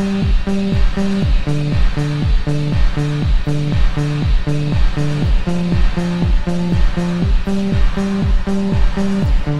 Thank you.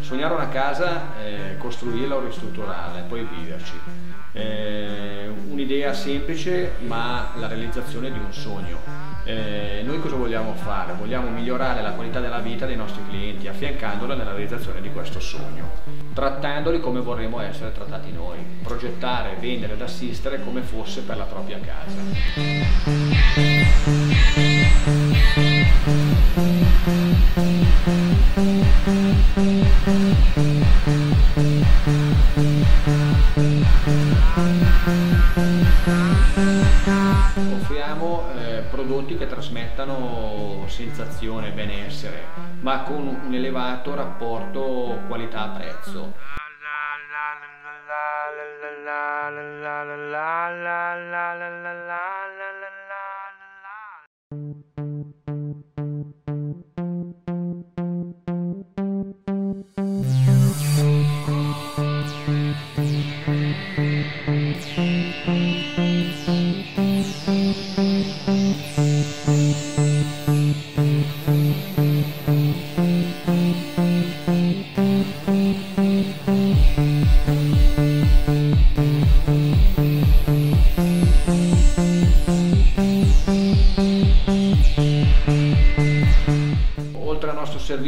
Sognare una casa, eh, costruirla o ristrutturarla e poi viverci. Eh, un'idea semplice ma la realizzazione di un sogno. Eh, noi cosa vogliamo fare? Vogliamo migliorare la qualità della vita dei nostri clienti affiancandola nella realizzazione di questo sogno, trattandoli come vorremmo essere trattati noi, progettare, vendere ed assistere come fosse per la propria casa. Offriamo eh, prodotti che trasmettano sensazione e benessere, ma con un elevato rapporto qualità-prezzo. Oltre al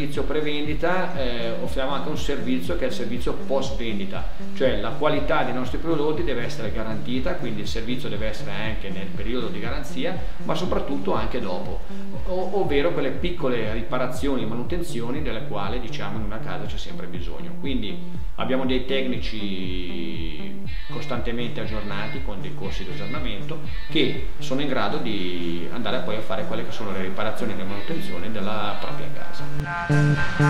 servizio prevendita eh, offriamo anche un servizio che è il servizio post vendita, cioè la qualità dei nostri prodotti deve essere garantita, quindi il servizio deve essere anche nel periodo di garanzia, ma soprattutto anche dopo, o, ovvero quelle piccole riparazioni e manutenzioni delle quali diciamo in una casa c'è sempre bisogno. Quindi abbiamo dei tecnici costantemente aggiornati con dei corsi di aggiornamento che sono in grado di andare poi a fare quelle che sono le riparazioni e le manutenzioni della propria casa. Thank you.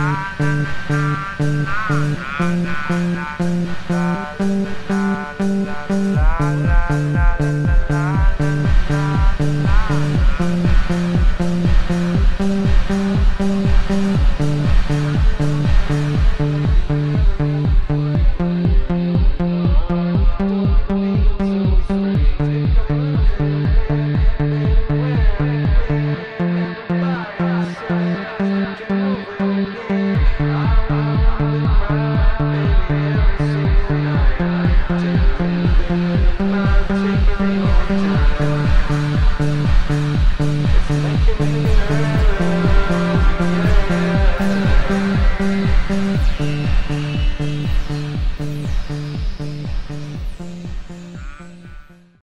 Thank you.